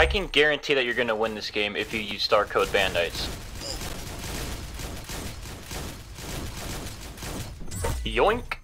I can guarantee that you're gonna win this game if you use Star Code Bandites. Yoink!